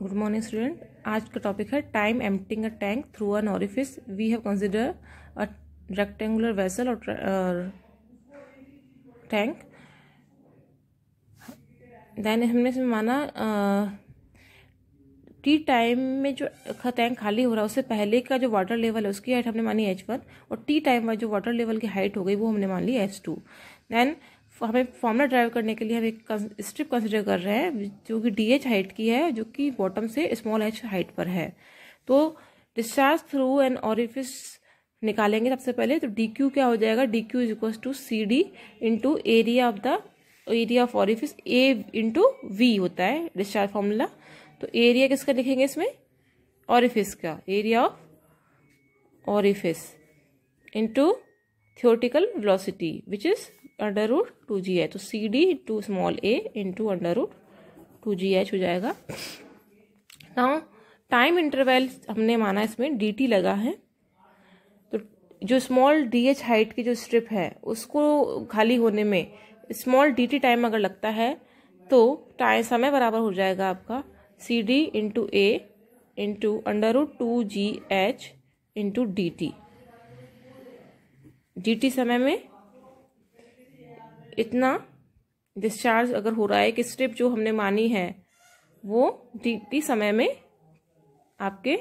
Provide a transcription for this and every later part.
Good morning student आज का topic है time emptying a tank through an orifice we have consider a rectangular vessel और tank then हमने इसमें माना टी टाइम में जो टैंक खाली हो रहा है, उससे पहले का जो वाटर लेवल है, उसकी हाइट हमने मानी एच वन और टी टाइम में जो वाटर लेवल की हाइट हो गई, वो हमने मान ली एच टू देन हमें फॉर्मूला ड्राइव करने के लिए हम एक स्ट्रिप कंसिडर कर रहे हैं, जो कि डी एच हाइट की है, जो कि बॉटम से स्मॉल एच हाइट पर है। तो डिस्चार्ज थ्रू एन ऑरिफिस निकालेंगे सबसे पहले तो डी क्यू क्या हो जाएगा? D Q is equal to C D into area of the area of orifice A into V होता है डिस्चार्ज फॉर्मूला तो एरिया किसका लिखेंगे इसमें? ऑरिफिस का। Area of orifice into theoretical velocity which is under root two G H तो C D two small a into under root two G H हो जाएगा। नाउ टाइम इंटरवल हमने माना इसमें डी टी लगा है। तो जो स्मॉल डी एच हाइट की जो स्ट्रिप है, उसको खाली होने में स्मॉल डी टी टाइम अगर लगता है तो टाइम समय बराबर हो जाएगा आपका। C D into A into under root two G H into D T D T समय में इतना डिस्चार्ज अगर हो रहा है कि स्ट्रिप जो हमने मानी है, वो टी समय में आपके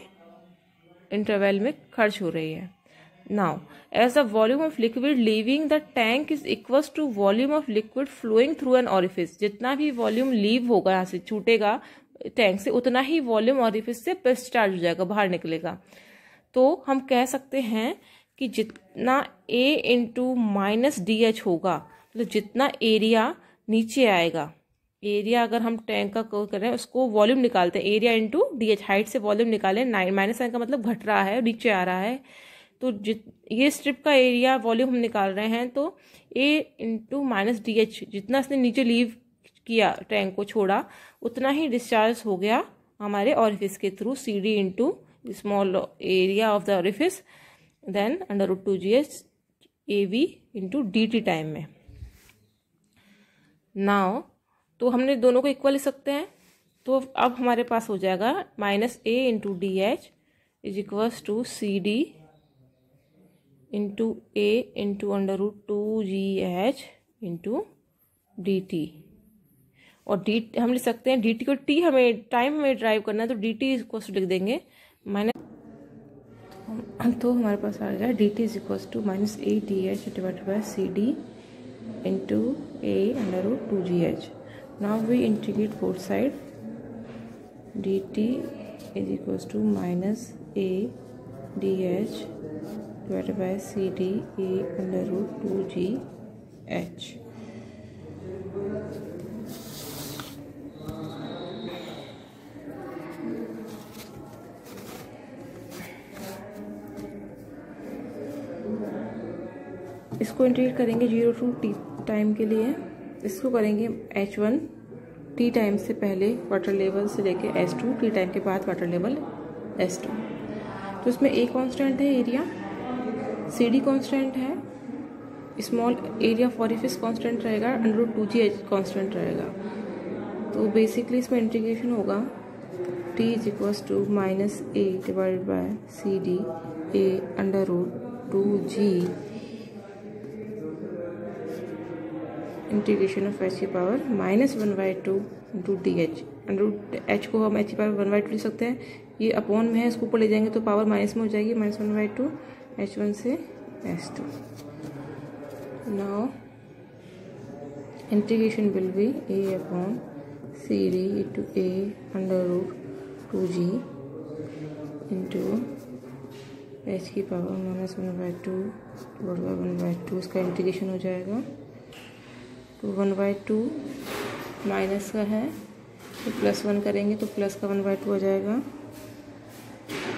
इंटरवल में खर्च हो रही है। Now as the volume of liquid leaving the tank is equal to volume of liquid flowing through an orifice जितना भी वॉल्यूम लीव होगा, यहाँ से छूटेगा टैंक से, उतना ही वॉल्यूम ऑरिफिस से डिस्चार्ज हो जाएगा, बाहर निकलेगा। तो हम कह सकते हैं कि जितना A into minus D H होगा मतलब तो जितना एरिया नीचे आएगा एरिया अगर हम टैंक का करें उसको वॉल्यूम निकालते हैं area into D H height से वॉल्यूम निकालें नाइन माइनस नाइन का मतलब घट रहा है, नीचे आ रहा है। तो जित, ये स्ट्रिप का एरिया वॉल्यूम हम निकाल रहे हैं तो A into minus D H जितना इसने नीचे लीव किया टैंक को छोड़ा, उतना ही डिस्चार्ज हो गया हमारे ऑरिफिस के through C D into small area of the orifice then under two G H A V into D T time में। नाउ तो हमने दोनों को इक्वल लिख सकते हैं। तो अब हमारे पास हो जाएगा minus A into D H is equals to C D into A into under root two G H into D T और डी हम लिख सकते हैं डी टी को टी हमें टाइम हमें ड्राइव करना है तो डी टी इक्व टू लिख देंगे। माइनस तो हमारे पास आ जाएगा D T is equal to minus A D H divide by C D into a under root 2gh. Now we integrate both side dt is equals to minus a dh divided by cd a under root 2gh. इसको integrate करेंगे zero two T time के लिए। इसको करेंगे H one T time से पहले water level से लेके एस टू टी टाइम के बाद वाटर लेवल एस टू तो इसमें ए कांस्टेंट है एरिया सी डी कॉन्स्टेंट है small area for orifice constant रहेगा under two G H constant रहेगा। तो बेसिकली इसमें इंटीग्रेशन होगा T is equals to minus A divide by C D A under root two G integration of H की power minus one by two into D H. Under H को हम H की power one by to ले सकते हैं। ये upon में है, इसको ऊपर ले जाएँगे तो पावर माइनस में हो जाएगी, minus one by two H one से H two now integration will be A upon C D into A under root two G into H की power minus one by two one by two, इसका integration हो जाएगा। तो one by to minus का है तो plus one करेंगे तो प्लस का वन बाई टू आ जाएगा,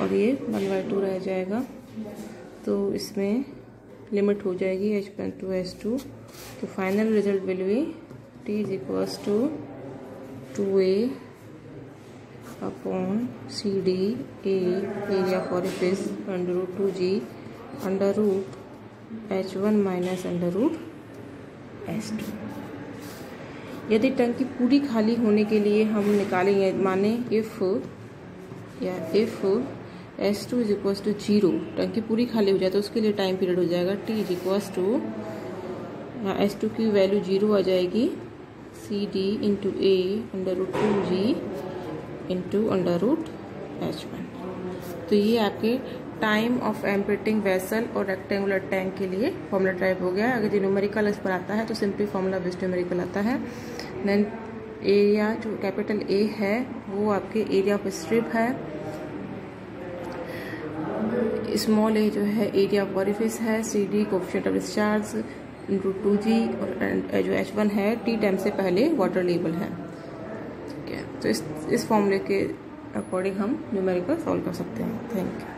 और ये वन बाई टू रह जाएगा तो इसमें लिमिट हो जाएगी H one to H two तो final result will be T is equals to two A upon C D A area orifice under root two G under root H one minus under root S two यदि टंकी पूरी खाली होने के लिए हम निकालेंगे माने इफ़ या if S two is equals to zero टंकी पूरी खाली हो जाए तो उसके लिए टाइम पीरियड हो जाएगा T is equals to S two की वैल्यू ज़ीरो आ जाएगी C D into A under root two G into under root H one तो ये आपके टाइम ऑफ़ एम्पेटिंग वेसल और रेक्टेंगुलर टैंक के लिए फॉर्मूला टाइप हो गया अगर जो न्यूमेरिकल इस पर आता है तो सिंपली फॉर्मूला बेस्ड न्यूमेरिकल आता है। देन एरिया जो कैपिटल ए है, वो आपके एरिया ऑफ़ स्ट्रिप है। स्मॉल ए जो है एरिया ऑफ़ ऑरिफिस है। C D coefficient of discharge into two G और जो एच वन है टी टाइम से पहले वाटर लेवल है। ठीक है तो इस इस फॉर्मूले के अकॉर्डिंग हम न्यूमेरिकल सॉल्व कर सकते हैं। Thank you